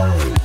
Bye.